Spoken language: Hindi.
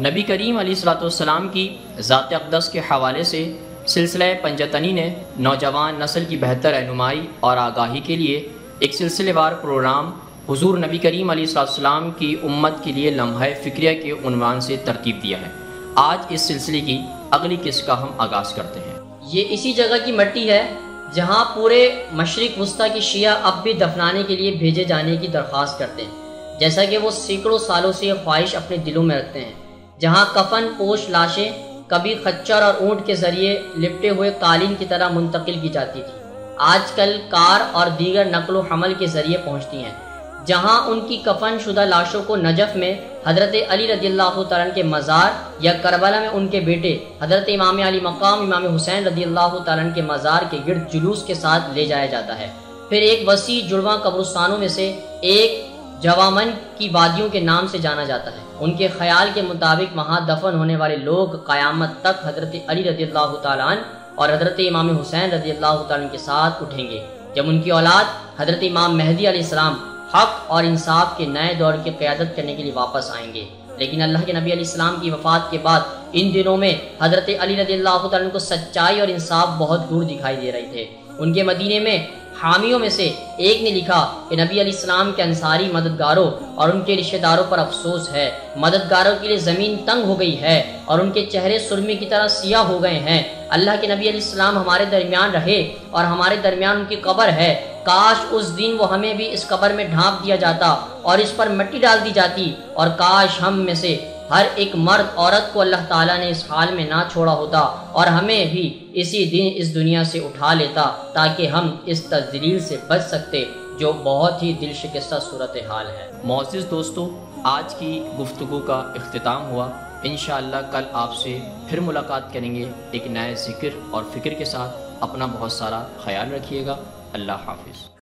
नबी करीम सलाम की ज़ात अक़दस के हवाले से सिलसिला पंजतनी ने नौजवान नस्ल की बेहतर रहनुमाई और आगाही के लिए एक सिलसिलेवार प्रोग्राम हुजूर नबी करीम सलाम की उम्मत के लिए लम्हा फ़िक्रिया के उनवान से तरतीब दिया है। आज इस सिलसिले की अगली किस्त का हम आगाज़ करते हैं। ये इसी जगह की मट्टी है जहाँ पूरे मशरक वस्ती की शिया अब भी दफनाने के लिए भेजे जाने की दरख्वास्त करते हैं। जैसा कि वो सैकड़ों सालों से ख्वाहिश अपने दिलों में रखते हैं। जहाँ कफन, पोश, लाशें, कभी खच्चर और ऊँट के ज़रिए लिपटे हुए कालीन की तरह मुंतकिल की जाती थी। आजकल कार और दीगर नकलो हमल के ज़रिए पहुँचती हैं, जहाँ उनकी कफन शुदा लाशों को नजफ में हज़रत अली रदी तन के मज़ार या करबला में उनके बेटे हज़रत इमाम अली मकाम, इमाम हुसैन रदी तन के मज़ार के गिरद जुलूस के साथ ले जाया जाता है। फिर एक वसी जुड़वा कब्रस्तानों में से एक जवामन की वादियों के नाम से जाना जाता है। उनके ख्याल के मुताबिक वहाँ दफन होने वाले लोग क़यामत तक हज़रत अली रदी तन और हज़रत इमाम हुसैन रदी तन के साथ उठेंगे। जब उनकी औलाद हज़रत इमाम मेहदी अलैहिस्सलाम हक और इंसाफ के नए दौर की क्यादत करने के लिए वापस आएँगे। लेकिन अल्लाह के नबी अलैहिस्सलाम की वफात के बाद इन दिनों में हज़रत अली रज़ी रदी को सच्चाई और इंसाफ बहुत दूर दिखाई दे रहे थे। उनके मदीने में हामियों में से एक ने लिखा कि नबी इस्लाम के अंसारी मददगारों और उनके रिश्तेदारों पर अफसोस है। मददगारों के लिए ज़मीन तंग हो गई है और उनके चेहरे सुरमे की तरह सिया हो गए हैं। अल्लाह के नबी इस्लाम हमारे दरमियान रहे और हमारे दरमियान उनकी कब्र है। काश उस दिन वो हमें भी इस कब्र में ढांप दिया जाता और इस पर मिट्टी डाल दी जाती और काश हम में से हर एक मर्द औरत को अल्लाह ताला ने इस हाल में ना छोड़ा होता और हमें भी इसी दिन इस दुनिया से उठा लेता ताकि हम इस तजलील से बच सकते, जो बहुत ही दिल शिकस्ता सूरत हाल है। मोज़ दोस्तों, आज की गुफ्तु का अख्ताम हुआ। इन कल आपसे फिर मुलाकात करेंगे। एक नए ज़िक्र और फ़िक्र के साथ अपना बहुत सारा ख्याल रखिएगा। अल्लाह हाफिज़।